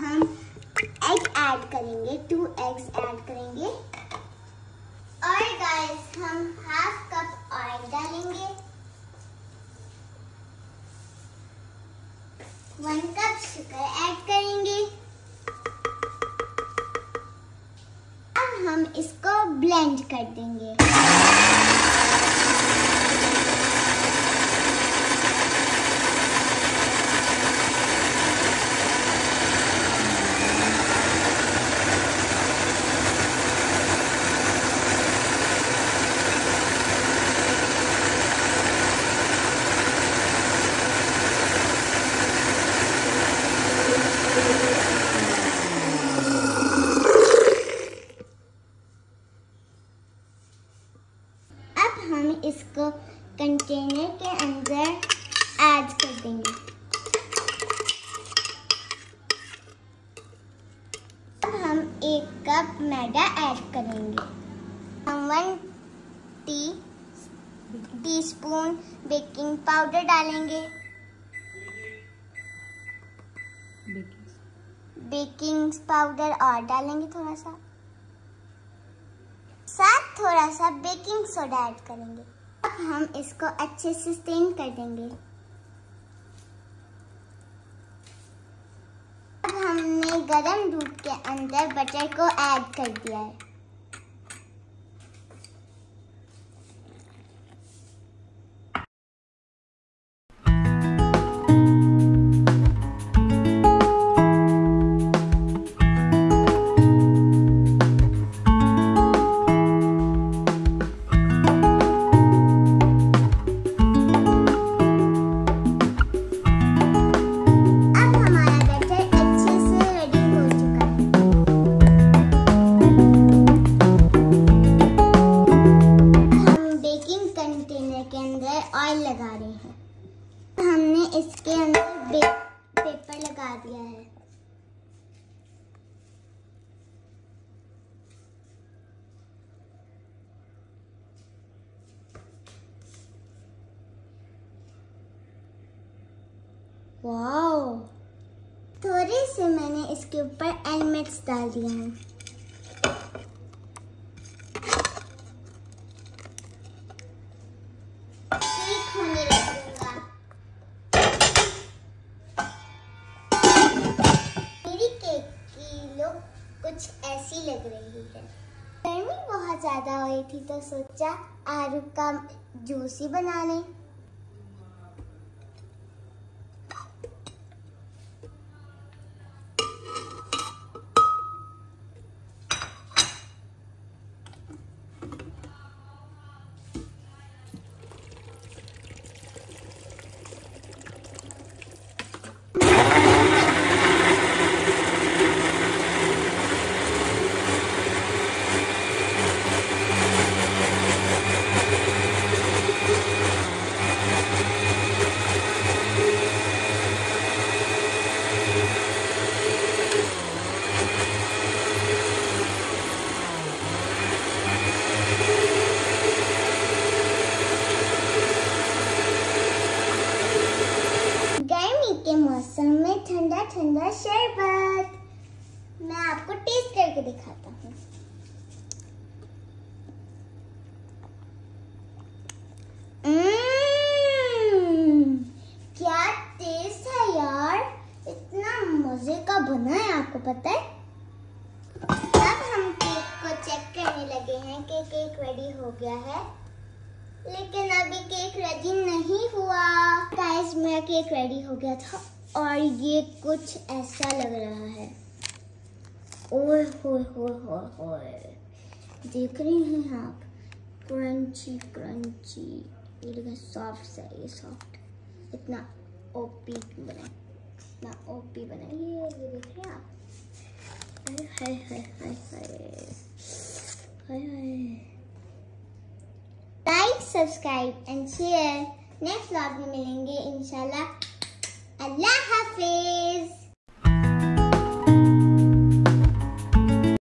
हम egg add करेंगे two eggs add करेंगे। और गाइस हम हाफ़ कप ऑयल डालेंगे। वन कप शुगर ऐड करेंगे। अब हम इसको ब्लेंड कर देंगे अब हम इसको कंटेनर के अंदर ऐड कर देंगे। अब हम एक कप मैदा ऐड करेंगे। हम one tea teaspoon baking powder डालेंगे। बेकिंग पाउडर और डालेंगे थोड़ा सा। साथ थोड़ा सा बेकिंग सोडा ऐड करेंगे। अब हम इसको अच्छे से स्टेन कर देंगे। अब हमने गरम दूध के अंदर बटर को ऐड कर दिया है। बेक पेपर लगा दिया है। वाओ थोड़े से मैंने इसके ऊपर एलिमेंट्स डाल दिए हैं। ज़्यादा हुई थी तो सोचा आलू का जूस ही बना लें गर्मी के मौसम में ठंडा शरबत। मैं आपको टेस्ट करके दिखाता हूँ। म्म, क्या टेस्ट है यार? इतना मज़े का बना है आपको पता है? अब हम केक को चेक करने लगे हैं कि केक रेडी हो गया है। लेकिन अभी केक रेडी नहीं हुआ। मेरा केक रेडी हो गया था। और ये कुछ ऐसा लग रहा है। ओए हो होए होए होए। देख रहे हैं आप? क्रंची क्रंची ये देखिए सॉफ्ट है ये सॉफ्ट इतना ओपी बना, इतना ओपी बना। ये ये देख रहे हैं आप? Hi hi hi hi. Hi hi. Like subscribe and share next vlog में मिलेंगे, इंशाल्लाह। Allah Hafiz.